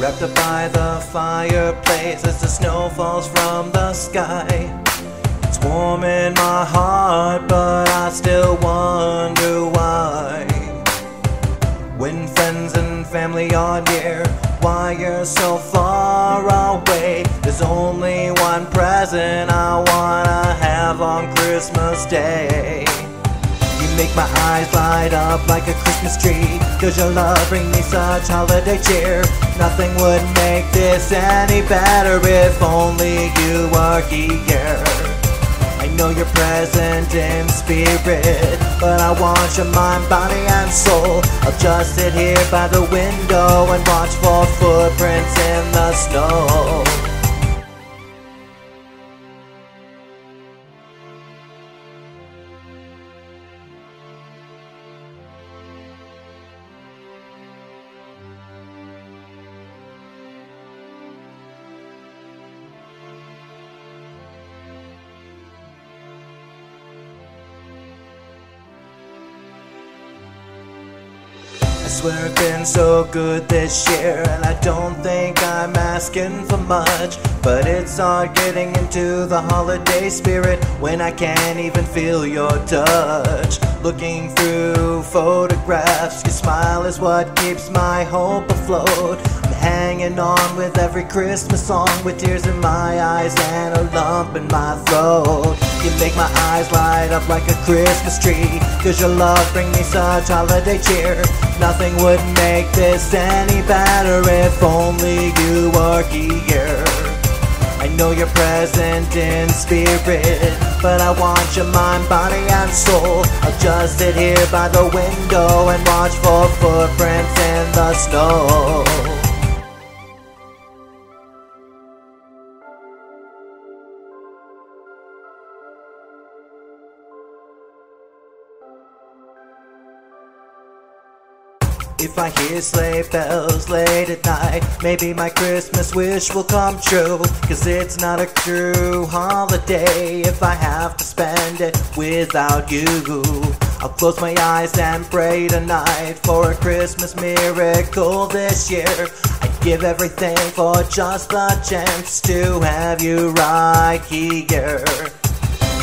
Wrapped up by the fireplace as the snow falls from the sky. It's warm in my heart, but I still wonder why. When friends and family are near, why you're so far away? There's only one present I wanna have on Christmas Day. Make my eyes light up like a Christmas tree. Cause your love bring me such holiday cheer. Nothing would make this any better if only you were here. I know you're present in spirit, but I want your mind, body, and soul. I'll just sit here by the window and watch for footprints in the snow. I swear I've been so good this year, and I don't think I'm asking for much. But it's hard getting into the holiday spirit when I can't even feel your touch. Looking through photographs, your smile is what keeps my hope afloat. Hanging on with every Christmas song with tears in my eyes and a lump in my throat. You make my eyes light up like a Christmas tree, cause your love brings me such holiday cheer. Nothing would make this any better if only you were here. I know you're present in spirit, but I want your mind, body, and soul. I'll just sit here by the window and watch for footprints in the snow. If I hear sleigh bells late at night, maybe my Christmas wish will come true. Cause it's not a true holiday if I have to spend it without you. I'll close my eyes and pray tonight for a Christmas miracle this year. I'd give everything for just the chance to have you right here.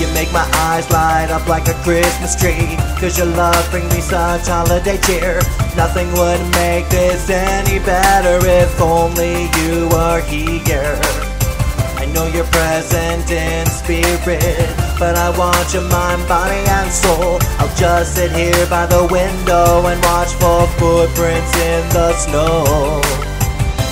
You make my eyes light up like a Christmas tree. Cause your love brings me such holiday cheer. Nothing would make this any better if only you were here. I know you're present in spirit But I want your mind, body and soul. I'll just sit here by the window and watch for footprints in the snow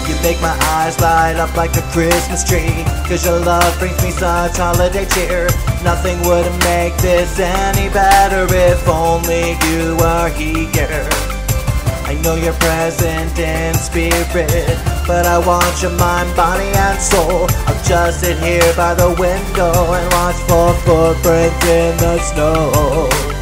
you make my eyes light up like a Christmas tree. Cause your love brings me such holiday cheer. Nothing would make this any better if only you were here. I know you're present in spirit But I want your mind, body and soul. I'll just sit here by the window and watch for footprints in the snow